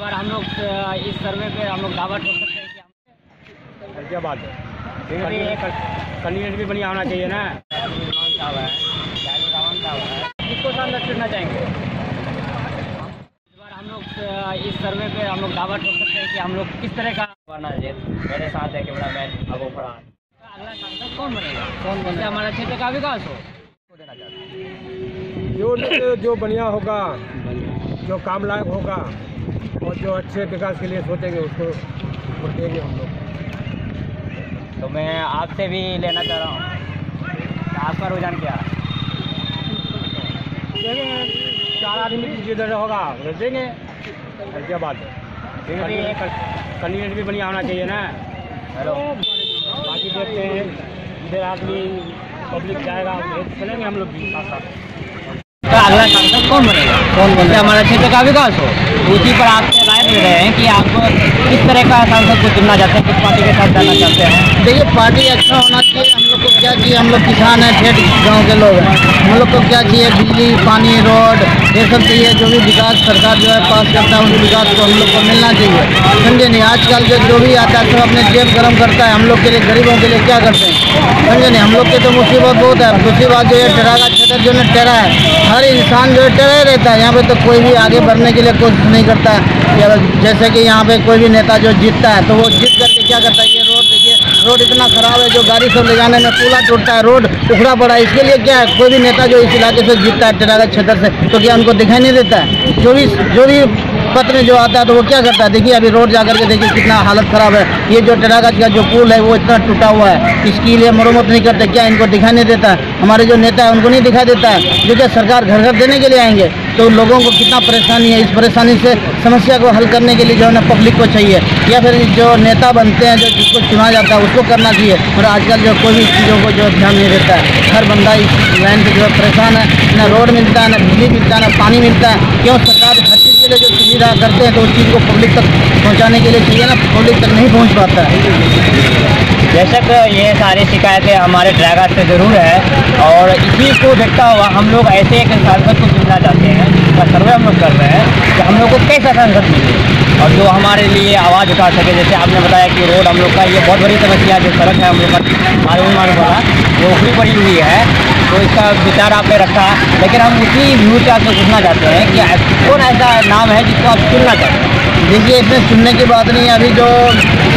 बार हम लोग इस सर्वे पे हम लोग दावा ठोक सकते हैं कि हम क्या बात है? कैंडिडेट भी बढ़िया होना चाहिए ना? किसको सांसद चुनना चाहेंगे इस बार हम लोग इस सर्वे पे हम लोग दावा ठोक सकते हैं कि हम लोग किस तरह का बनना चाहिए मेरे साथ है कैमरा मैन अबू फरहान अगला सांसद कौन बनेगा? कौन बनेगा हमारा क्षेत्र का विकास हो? को जो जो बढ़िया होगा जो काम लायक होगा और जो अच्छे विकास के लिए सोचेंगे उसको देंगे हम लोग। तो मैं आपसे भी लेना चाह रहा हूँ। आपका रुझान क्या देंगे चार आदमी जिधर होगा उधर देंगे क्या बात है? कैंडिडेट भी बढ़िया होना चाहिए ना। हेलो। बाकी देखते हैं इधर आदमी पब्लिक जाएगा चलेंगे हम लोग भी साथ साथ तो अगला सांसद कौन बनेगा? कौन बनेगा? हमारा क्षेत्र का विकास हो। उसी पर आपसे राय ले रहे हैं कि आप किस तरह का सांसद को चुनना चाहते हैं किस पार्टी के साथ जाना चाहते हैं? देखिए पार्टी अच्छा होना चाहिए को क्या चाहिए हम लोग किसान हैं ठेठ गाँव के लोग हैं। हम लोग को क्या चाहिए? बिजली, पानी, रोड, ये सब चाहिए। जो भी विकास सरकार जो है पास करता है, उस विकास को हम लोग को मिलना चाहिए। समझे नहीं? आजकल जो जो भी आता है, सब अपने जेब गर्म करता है। हम लोग के लिए, गरीबों के लिए क्या करते हैं? समझे नहीं? हम लोग के तो मुसीबत बहुत है। दूसरी बात जो है टेरा का क्षेत्र जो है टेरा है। हर इंसान जो है टेरा ही रहता है। यहाँ पे तो कोई भी आगे बढ़ने के लिए कोशिश नहीं करता है। जैसे कि यहाँ पे कोई भी नेता जो जीतता है तो वो जीत करके क्या करता है? रोड इतना खराब है, जो गाड़ी सब ले जाने में पुला टूटता है, रोड उखड़ा पड़ा है। इसके लिए क्या है? कोई भी नेता जो इस इलाके से जीतता है टेरागढ़ क्षेत्र से तो क्या उनको दिखाई नहीं देता है? जो भी जो भी पत्र जो आता है तो वो क्या करता है? देखिए, अभी रोड जाकर के देखिए कितना हालत खराब है। ये जो टेरागढ़ का जो पुल है, वो इतना टूटा हुआ है। इसके लिए मरम्मत नहीं करते। क्या इनको दिखाई नहीं देता? है हमारे जो नेता है, उनको नहीं दिखाई देता है। जो क्या सरकार घर घर देने के लिए आएँगे? तो लोगों को कितना परेशानी है? इस परेशानी से समस्या को हल करने के लिए जो है ना पब्लिक को चाहिए। या फिर जो नेता बनते हैं, जो जिसको चुना जाता है, उसको करना चाहिए। और आजकल जो कोई भी चीज़ों को जो ध्यान नहीं देता है, हर बंदा इस लाइन से जो है परेशान है। ना रोड मिलता है, ना बिजली मिलता है, ना पानी मिलता है। क्यों? सरकार हर चीज़ के लिए जो सुविधा करते हैं तो उस चीज़ को पब्लिक तक पहुँचाने के लिए चाहिए ना? पब्लिक तक नहीं पहुँच पाता है। बेशक ये सारी शिकायतें हमारे ड्राइवर से ज़रूर है और इसी को देखता हुआ हम लोग ऐसे एक सांसद को चुनना चाहते हैं जिसका सर्वे हम लोग कर रहे हैं कि हम लोग को कैसा सांसद मिले और जो हमारे लिए आवाज़ उठा सके। जैसे आपने बताया कि रोड हम लोग का, ये बहुत बड़ी समस्या जो सड़क है हम लोग का, मालूम मालूम वाला वो उखड़ी पड़ी हुई है तो इसका विचार आपने रखा। लेकिन हम उसी व्यू से आपसे पूछना चाहते हैं कि कौन ऐसा नाम है जिसको आप चुनना चाहते हैं। देखिए इसमें सुनने की बात नहीं है। अभी जो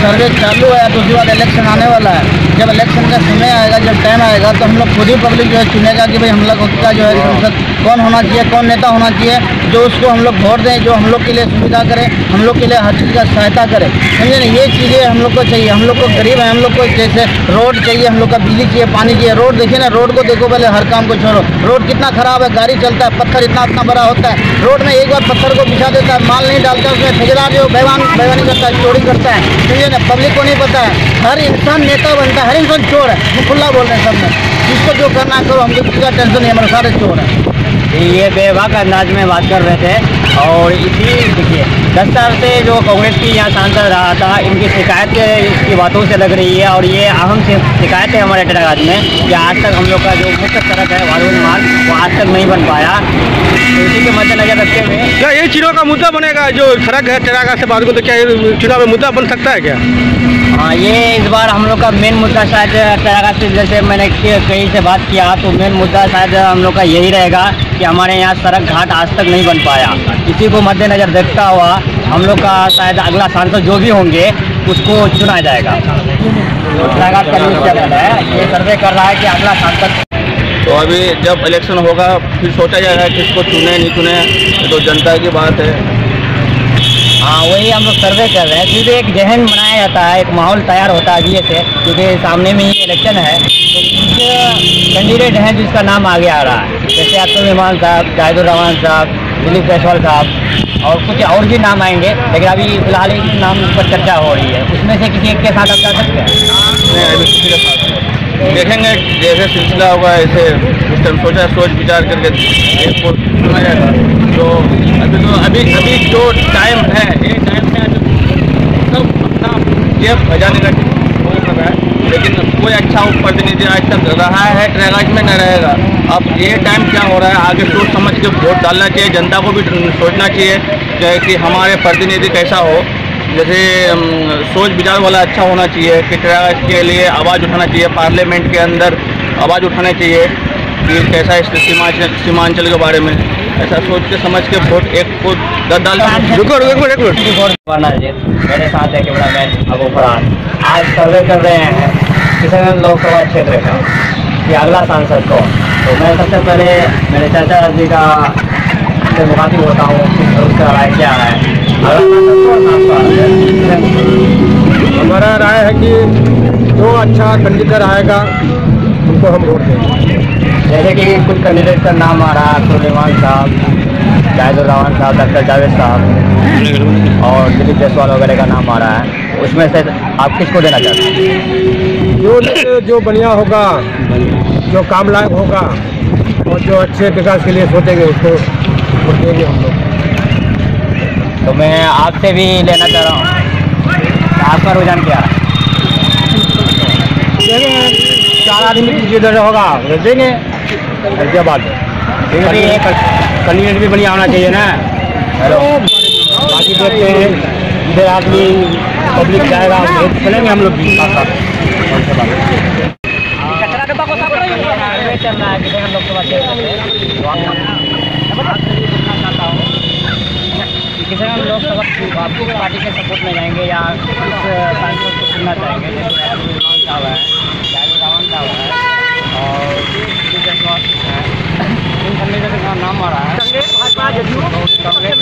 सर्वे चालू है तो उसके बाद इलेक्शन आने वाला है। जब इलेक्शन का समय आएगा जब टाइम आएगा तो हम लोग खुद ही पब्लिक जो है चुनेगा कि भाई हम लोग का जो है संसद कौन होना चाहिए, कौन नेता होना चाहिए, जो उसको हम लोग वोट दें, जो हम लोग के लिए सुविधा करें, हम लोग के लिए हर चीज़ का सहायता करें। समझे ना, ये चीज़ें हम लोग को चाहिए। हम लोग को गरीब है, हम लोग को जैसे रोड चाहिए, हम लोग का बिजली चाहिए, पानी चाहिए। रोड देखिए ना, रोड को देखो पहले, हर काम को छोड़ो। रोड कितना खराब है, गाड़ी चलता है, पत्थर इतना इतना बड़ा होता है। रोड में एक बार पत्थर को बिछा देता है, माल नहीं डालता, उसमें ठेकेदार जो बेवान बेवानी करता है, चोरी करता है। समझे ना, पब्लिक को नहीं पता है। हर इंसान नेता बनता है, हर इंसान चोर है। खुला बोल रहे हैं सब में जिसको जो करना करो, हमको किसी का टेंशन नहीं हमारे सारे चोर है। ये बेबाक अंदाज में बात कर रहे थे और इसी, देखिए, दस साल से जो कांग्रेस की यहाँ सांसद रहा था, इनकी शिकायत इसकी बातों से लग रही है और ये अहम से शिकायत है हमारे हैदराबाद में कि आज तक हम लोग का जो मुख्य सड़क है वारून मार्ग, वो आज तक नहीं बन पाया। तो इसी के मद्देनजर क्या ये चीज़ों का मुद्दा बनेगा जो सड़क है तेरागा से बात को तो क्या ये चुनाव में मुद्दा बन सकता है क्या? हाँ ये इस बार हम लोग का मेन मुद्दा शायद टेरागा से जैसे मैंने कहीं से बात किया तो मेन मुद्दा शायद हम लोग का यही रहेगा कि हमारे यहाँ सड़क घाट आज तक नहीं बन पाया। इसी को मद्देनजर देखता हुआ हम लोग का शायद अगला सांसद जो भी होंगे उसको चुना जाएगा। टेरागा का न्यूज़ चैनल है? ये सर्वे कर रहा है कि अगला सांसद तो अभी जब इलेक्शन होगा फिर सोचा जाएगा किसको चुने नहीं चुने तो जनता की बात है। हाँ वही हम लोग सर्वे कर रहे हैं। क्योंकि एक जहन बनाया जाता है एक माहौल तैयार होता है अभी से क्योंकि सामने में ही इलेक्शन है। तो कुछ कैंडिडेट हैं जिसका नाम आगे आ रहा है। जैसे अब्दुल रहमान साहब जाहिदुर रहमान साहब दिलीप जायसवाल साहब और कुछ और भी नाम आएँगे लेकिन अभी फ़िलहाल एक नाम पर चर्चा हो रही है। उसमें से किसी एक के साथ आप जा सकते हैं? नहीं अभी किसी के साथ। देखेंगे जैसे सिलसिला होगा, ऐसे उस टाइम सोचा, सोच विचार करके तो अभी तो अभी अभी जो टाइम है, ये टाइम में सब अपना ये बजाने का है। लेकिन कोई अच्छा प्रतिनिधि आज तक रहा है ट्रेगाज में न रहेगा। अब ये टाइम क्या हो रहा है, आगे सोच समझ के वोट डालना चाहिए, जनता को भी सोचना चाहिए कि हमारे प्रतिनिधि कैसा हो। जैसे सोच विचार वाला अच्छा होना चाहिए कि के लिए आवाज़ उठाना चाहिए पार्लियामेंट के अंदर आवाज़ उठाना चाहिए कि कैसा सीमांचल सीमांचल के बारे में। ऐसा सोच के समझ के वोट एक को दस डाल रुको रुको एक मिनट वर्णाजीत मेरे साथ है कैमरा मैन अबू फरहान आज सर्वे कर रहे हैं किशनगंज लोकसभा क्षेत्र का कि अगला सांसद कौन? तो मैं सबसे पहले मेरे चाचा जी का से मुखातिब होता हूँ उसका राय क्या है। हमारा राय है कि जो अच्छा कैंडिडेट आएगा उनको हम वोट देंगे। जैसे कि कुछ कैंडिडेट का नाम आ रहा है सुलेमान साहब जाहिदुर रहमान साहब डॉक्टर जावेद साहब और दिलीप जायसवाल वगैरह का नाम आ रहा है। उसमें से आप किसको देना चाहते हैं? जो जो बढ़िया होगा जो काम लायक होगा और जो अच्छे विकास के लिए सोचेंगे उसको वोट देंगे हम लोग। तो मैं आपसे भी लेना चाह रहा हूँ। कि आपका रुझान क्या है? चार आदमी जिधर होगा देंगे उसके बाद फिर भी कैंडिडेट भी बढ़िया होना चाहिए ना। हेलो। बाकी देखते हैं इधर आदमी पब्लिक जाएगा चलेंगे हम लोग भी साथ साथ। सर्वे चल रहा है किशनगंज लोकसभा क्षेत्र में तो आप- आपसे भी पूछना चाहता हूँ किशनगंज लोकसभा की- आप किस पार्टी के सपोर्ट में जाएँगे या किस सांसद को चुनना चाहेंगे जैसे रहमान साहब है ज़ाहिर रहमान साहब है और जायसवाल है इन कैंडिडेट का नाम आ रहा है। में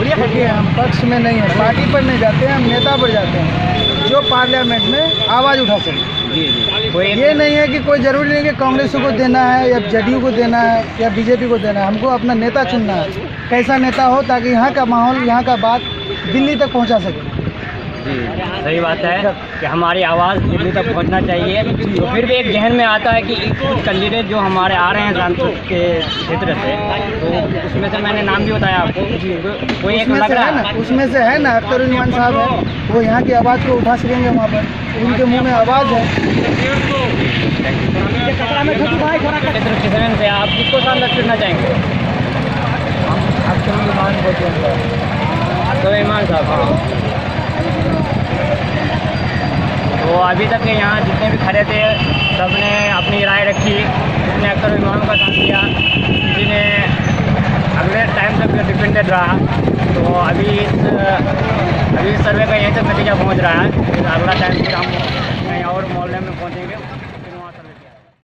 में देखिए हम पक्ष में नहीं है पार्टी पर नहीं जाते हैं हम नेता पर जाते हैं जो पार्लियामेंट में आवाज़ उठा सके। जी जी। कोई ये नहीं है कि कोई ज़रूरी नहीं कि कांग्रेस को देना है या जेडीयू को देना है या बीजेपी को देना है हमको अपना नेता चुनना है। कैसा नेता हो ताकि यहाँ का माहौल यहाँ का बात दिल्ली तक पहुँचा सके। जी सही बात है कि हमारी आवाज़ दिल्ली तक पहुँचना चाहिए। तो फिर भी एक जहन में आता है कि कुछ कैंडिडेट जो हमारे आ रहे हैं सांसद के क्षेत्र से तो उसमें से मैंने नाम भी बताया आपको। कोई एक उसमें लग से रहा है ना उसमें से है ना अख्तर उस्मान साहब है वो यहाँ की आवाज़ को उठा सकेंगे वहाँ पर। उनके मुँह में आवाज़ है। क्षेत्र से आप किसको सांसद चुनना चाहेंगे? तो ईमान साहब हाँ। तो अभी तक के यहाँ जितने भी खड़े थे सबने अपनी राय रखी। किसी ने अक्सर इमाम का साथ दिया किसी ने अगले टाइम तक डिपेंडेड रहा तो अभी इस, अभी सर्वे का यहीं तक नतीजा पहुँच रहा है। अगला टाइम फिर हम कहीं और मोहल्ले में पहुँचेंगे।